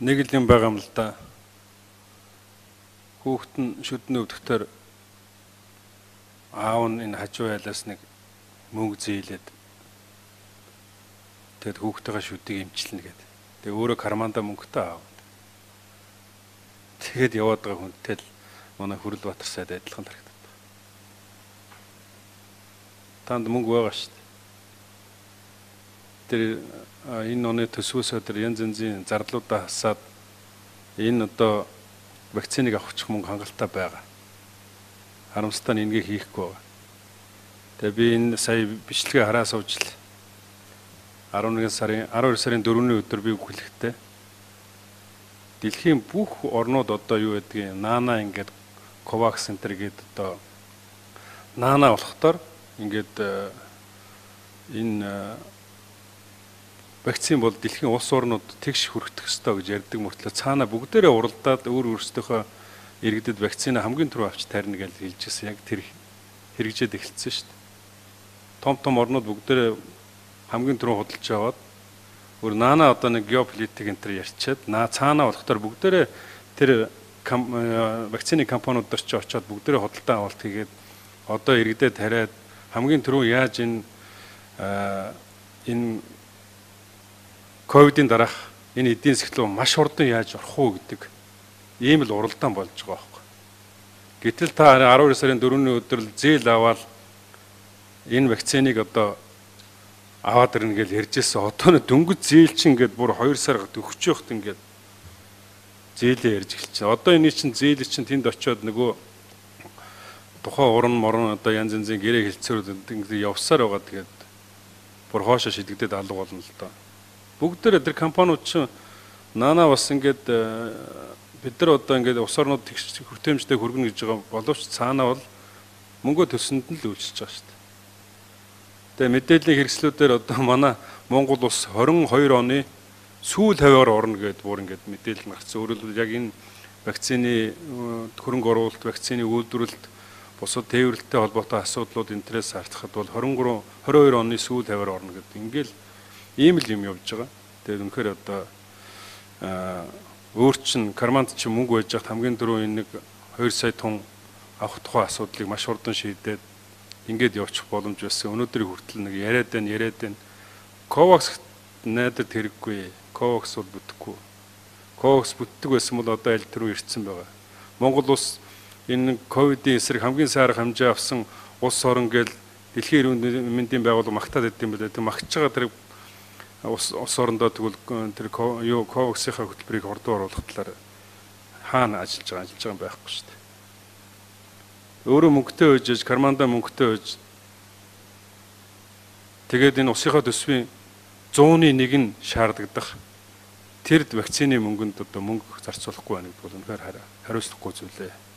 нэг л юм байгаа юм л да. Хүүхэд нь шүдний өвдөхтөр аав нь энэ хажуу байлаас нэг мөнгө зээлээд тэгэд хүүхдтэйгээ шүдийг имчилнэ гэдэг. Тэгээ өөрөө карманда мөнгөтэй аав. Тэгэд яваад байгаа хүнтэй л манай хүрэл Батар сайд адилхан харагдав. Танд мөнгө байгаа шүү дээ. Тэр энэ оны төсвөөс өдөр янз янзын зарлуудаа хасаад энэ одоо вакциныг авахчих мөнгө хангалттай байгаа. Харамсалтай нь ингээ хийхгүй байгаа. Тэгээ би энэ сая бичлэгээ хараа сууж л 11 сарын 12 сарын 4-ний өдөр би үгэлэхтэй. Дэлхийн бүх орнууд одоо юу гэдгийг наана ингээд Covax Center гэдэг одоо наана болохдоор ингээд энэ вакцин бол дэлхийн улс орнууд тэгш хүрэх ёстой гэж ярьдаг мөртлөө цаана бүгдээрээ уралдаад өөр өөрсдийнхөө иргэдэд вакцина хамгийн түрүү авч тарина гэж хэлжсэн яг тэр хэрэгжээд эхэлсэн шүү дээ. Том том орнууд бүгдээрээ хамгийн түрүү худалдаж яваад өөр наана одоо нэг геополитик энэ төр ярьчаад наа цаана болохдоор бүгдээрээ тэр э, вакцины компаниуд дээр ч очиод бүгдээрээ худалдаа авалт хийгээд одоо иргэдэд тариад хамгийн түрүү яаж энэ энэ ковидын дараах энэ эдийн засаг руу маш хурдан яаж орох уу гэдэг ийм л уралдаан болж байгаа байхгүй. Гэтэл та 12 сарын 4-ний өдөр л зээл аваад энэ вакциныг одоо аваад ирнэ гэж ярьжсэн. Одоо нэг дөнгөж зээл чинь ингээд бүр 2 сар өгч явахт ингээд зээлээ ярьж эхэлчихэ. Одоо энэ чинь зээл чинь тэнд очиод нөгөө тухайн уран морон одоо янз янзын гэрээ хэлцээрүүд ингээд явсаар байгаа тэгээд бүр хоошоо шидэгдээд алга болно л доо. Бүгдээр тэр компаниуд чинь наана бас ингээд э, бид нар одоо ингээд ус орнууд хүртээмжтэй хүргэнэ гэж байгаа боловч цаанаа бол мөнгө төсөнд нь л үйлчилж байгаа шүү дээ. Тэгээ мэдээллийн хэрэгслүүдээр одоо манай Монгол улс 22 оны сүүл хавьяар орно гэдээ бүр ингээд мэдээлэл гарсан. Өөрөлдвөл яг энэ вакцины хөрөнгө оруулалт, вакцины үйлдвэрлэлт, бусад тээвэрлэлтэй холбоотой асуудлууд интерес харьцахад бол 23 22 оны сүүл хавьяар орно гэдэг. Ингээл ийм л юм явж байгаа. Тэгээд үнэхээр одоо өөр чин карманд чи мөнгө байж хат хамгийн дөрөв энэ нэг 2 сая тонн авах тухай асуудлыг маш хурдан шийдээд ингээд явчих боломж байсан. Өнөөдрийг хүртэл нэг яриад байна, яриад байна. Covax найдад хэрэггүй. Covax бол бүтэхгүй. Covax бүтдэг байсан бол одоо аль төрөө ирсэн байгаа. Монгол улс энэ ковидын эсрэг хамгийн сайхан хэмжээ авсан улс орн гэл дэлхийн эрүүл мэндийн байгууллага магтаад идэв юм байна. Тэг магтж байгаа тэр ус ус орондоо тэгвэл тэр юу Covax-ийн хөтөлбөрийг хурдан оруулах талаар хаана ажиллаж байгаа ажиллаж байгаа байхгүй шүү дээ. Өөрөө мөнгөтэй өжж карманда мөнгөтэй өж. Тэгээд энэ усынхаа төсвийн 100-ны 1 нь шаардагдах. Тэр вакцины мөнгөнд одоо мөнгө зарцуулахгүй байна гэдэг бол үнэхээр хариуцлагагүй зүйлээ.